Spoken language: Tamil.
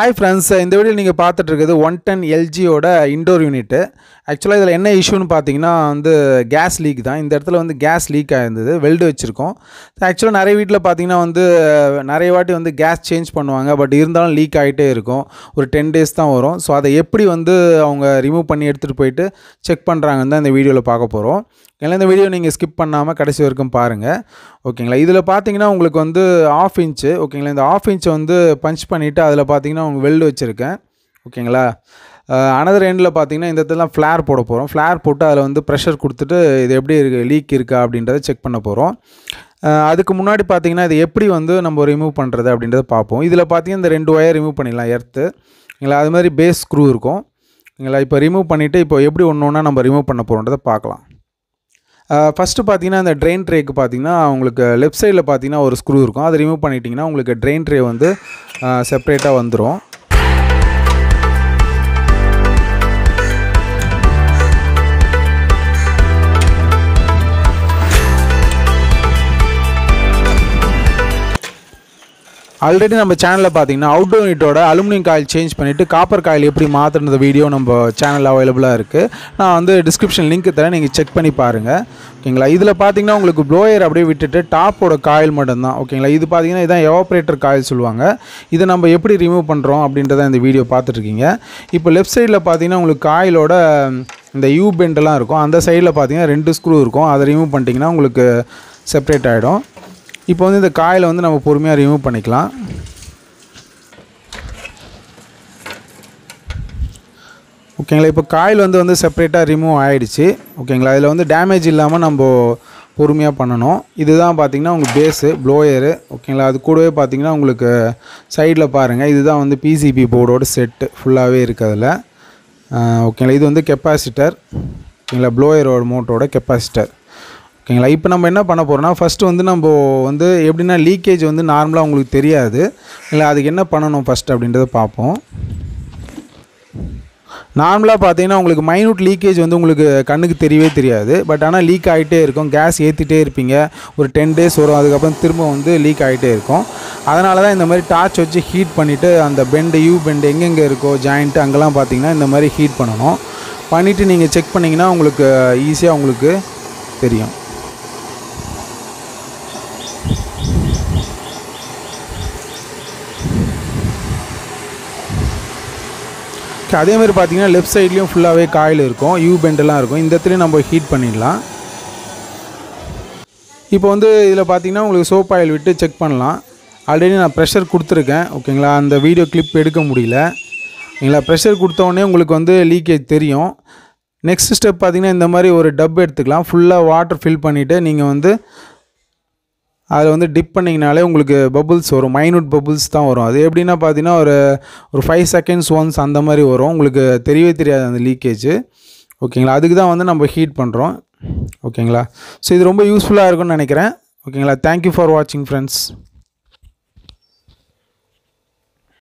ஹாய் ஃப்ரெண்ட்ஸ் இந்த வீடியோ நீங்கள் பார்த்துட்ருக்குது ஒன் டென் எல்ஜியோட இண்டோர் யூனிட்டு ஆக்சுவலாக இதில் என்ன இஷ்யூன்னு பார்த்தீங்கன்னா வந்து கேஸ் லீக் தான். இந்த இடத்துல வந்து கேஸ் லீக் ஆகிருந்தது வெல்டு வச்சுருக்கோம். ஆக்சுவலாக நிறைய வீட்டில் பார்த்தீங்கன்னா வந்து நிறைய வாட்டி வந்து கேஸ் சேஞ்ச் பண்ணுவாங்க. பட் இருந்தாலும் லீக் ஆகிட்டே இருக்கும். ஒரு டென் டேஸ் தான் வரும். ஸோ அதை எப்படி வந்து அவங்க ரிமூவ் பண்ணி எடுத்துகிட்டு போயிட்டு செக் பண்ணுறாங்கன்னு தான் இந்த வீடியோவில் பார்க்க போகிறோம் ஏன்னா இந்த வீடியோ நீங்கள் ஸ்கிப் பண்ணாமல் கடைசி வரைக்கும் பாருங்கள் ஓகேங்களா இதில் பார்த்தீங்கன்னா உங்களுக்கு வந்து ஆஃப் இன்ச்சு ஓகேங்களா இந்த ஆஃப் இன்ச்சை வந்து பஞ்ச் பண்ணிவிட்டு அதில் பார்த்தீங்கன்னா அவங்க வெல்டு வச்சுருக்கேன். ஓகேங்களா? அனதர் எண்டில் பார்த்தீங்கன்னா இந்த இடத்துல ஃப்ளேர் போட போகிறோம் ஃப்ளேர் போட்டு அதில் வந்து ப்ரெஷர் கொடுத்துட்டு இது எப்படி இருக்குது லீக் இருக்கா அப்படின்றத செக் பண்ண போகிறோம் அதுக்கு முன்னாடி பார்த்தீங்கன்னா இது எப்படி வந்து நம்ம ரிமூவ் பண்ணுறது அப்படின்றத பார்ப்போம் இதில் பார்த்தீங்கன்னா இந்த ரெண்டு ஒயர் ரிமூவ் பண்ணிடலாம் எர்த்து இல்லை அது மாதிரி பேஸ் ஸ்க்ரூ இருக்கும். இல்லை இப்போ ரிமூவ் பண்ணிவிட்டு இப்போ எப்படி ஒன்று ஒன்றா நம்ம ரிமூவ் பண்ண போகிறோன்றதை பார்க்கலாம் ஃபஸ்ட்டு பார்த்தீங்கன்னா இந்த ட்ரெயின் ட்ரேக்கு பார்த்தீங்கன்னா உங்களுக்கு லெஃப்ட் சைடில் பார்த்தீங்கன்னா ஒரு ஸ்க்ரூ இருக்கும். அதை ரிமூவ் பண்ணிட்டீங்கன்னா உங்களுக்கு ட்ரெயின் ட்ரே வந்து செப்ரேட்டாக வந்துடும் ஆல்ரெடி நம்ம சேனலில் பார்த்தீங்கன்னா அவுட்டோர் யூனிட்டோட அலுமினியம் காயில் சேஞ்ச் பண்ணிவிட்டு காப்பர் காயில் எப்படி மாற்றுறது வீடியோ நம்ம சேனலில் அவைலபிளாக இருக்குது நான் வந்து டிஸ்கிரிப்ஷன் லிங்க் தரேன் நீங்கள் செக் பண்ணி பாருங்கள் ஓகேங்களா? இதில் பார்த்தீங்கன்னா உங்களுக்கு ப்ளோயர் அப்படியே விட்டுட்டு டாப்போட காயில் மட்டும்தான். ஓகேங்களா? இது பார்த்தீங்கன்னா இதான் எவாப்ரேட்டர் காயில் சொல்லுவாங்க. இதை நம்ம எப்படி ரிமூவ் பண்ணுறோம் அப்படின்றத இந்த வீடியோ பார்த்துட்ருக்கீங்க. இப்போ லெஃப்ட் சைடில் பார்த்தீங்கன்னா உங்களுக்கு காயிலோட இந்த யூ பெண்டெல்லாம் இருக்கும். அந்த சைடில் பார்த்தீங்கன்னா ரெண்டு ஸ்க்ரூ இருக்கும். அதை ரிமூவ் பண்ணிட்டீங்கன்னா உங்களுக்கு செப்ரேட் ஆகிடும் இப்போ வந்து இந்த காயில் வந்து நம்ம பொறுமையாக ரிமூவ் பண்ணிக்கலாம். ஓகேங்களா இப்போ காயில் வந்து வந்து செப்பரேட்டாக ரிமூவ் ஆகிடுச்சு ஓகேங்களா இதில் வந்து டேமேஜ் இல்லாமல் நம்ம பொறுமையாக பண்ணணும். இதுதான் பார்த்திங்கன்னா உங்கள் பேஸு ப்ளோயரு ஓகேங்களா அது கூடவே பார்த்திங்கன்னா உங்களுக்கு சைடில் பாருங்கள் இதுதான் வந்து பிசிபி போர்டோட செட்டு ஃபுல்லாகவே இருக்குது அதில். ஓகேங்களா இது வந்து கெப்பாசிட்டர் ஓகேங்களா ப்ளோயரோட மோட்டரோட கெப்பாசிட்டர் ஓகேங்களா? இப்போ நம்ம என்ன பண்ண போகிறோம்னா ஃபஸ்ட்டு வந்து நம்ம வந்து எப்படின்னா லீக்கேஜ் வந்து நார்மலாக உங்களுக்கு தெரியாது. இல்லை அதுக்கு என்ன பண்ணணும் ஃபஸ்ட் அப்படின்றத பார்ப்போம். நார்மலாக பார்த்தீங்கன்னா உங்களுக்கு மைனூட் லீக்கேஜ் வந்து உங்களுக்கு கண்ணுக்கு தெரியவே தெரியாது. பட் ஆனால் லீக் ஆகிட்டே இருக்கும். கேஸ் ஏற்றிட்டே இருப்பீங்க. ஒரு டென் டேஸ் வரும். அதுக்கப்புறம் திரும்ப வந்து லீக் ஆகிட்டே இருக்கும். அதனால தான் இந்த மாதிரி டார்ச் வச்சு ஹீட் பண்ணிவிட்டு அந்த பெண்டு யூ பெண்டு எங்கெங்கே இருக்கோ ஜாயிண்ட்டு அங்கெல்லாம் பார்த்தீங்கன்னா இந்த மாதிரி ஹீட் பண்ணணும். பண்ணிவிட்டு நீங்கள் செக் பண்ணிங்கன்னா உங்களுக்கு ஈஸியாக உங்களுக்கு தெரியும். அதே மாதிரி பார்த்தீங்கன்னா லெஃப்ட் சைட்லேயும் ஃபுல்லாகவே காயில் இருக்கும் யூ பெண்டெல்லாம் இருக்கும். இந்த இடத்துலையும் நம்ம ஹீட் பண்ணிடலாம். இப்போ வந்து இதில் பார்த்தீங்கன்னா உங்களுக்கு சோப் ஆயில் விட்டு செக் பண்ணலாம். ஆல்ரெடி நான் ப்ரெஷர் கொடுத்துருக்கேன் ஓகேங்களா அந்த வீடியோ கிளிப் எடுக்க முடியல. ஓகேங்களா ப்ரெஷர் கொடுத்தோடனே உங்களுக்கு வந்து லீக்கேஜ் தெரியும். நெக்ஸ்ட் ஸ்டெப் பார்த்தீங்கன்னா இந்த மாதிரி ஒரு டப் எடுத்துக்கலாம். ஃபுல்லாக வாட்டர் ஃபில் பண்ணிவிட்டு நீங்கள் வந்து அதில் வந்து டிப் பண்ணிங்கனாலே உங்களுக்கு பபுள்ஸ் வரும் மைனூட் பபுள்ஸ் தான் வரும். அது எப்படின்னா பார்த்தீங்கன்னா ஒரு ஒரு ஃபைவ் செகண்ட்ஸ் ஒன்ஸ் அந்த மாதிரி வரும். உங்களுக்கு தெரியவே தெரியாது அந்த லீக்கேஜ் ஓகேங்களா? அதுக்கு தான் வந்து நம்ம ஹீட் பண்ணுறோம் ஓகேங்களா? ஸோ இது ரொம்ப யூஸ்ஃபுல்லாக இருக்கும்னு நினைக்கிறேன். ஓகேங்களா? தேங்க்யூ ஃபார் வாட்சிங் ஃப்ரெண்ட்ஸ்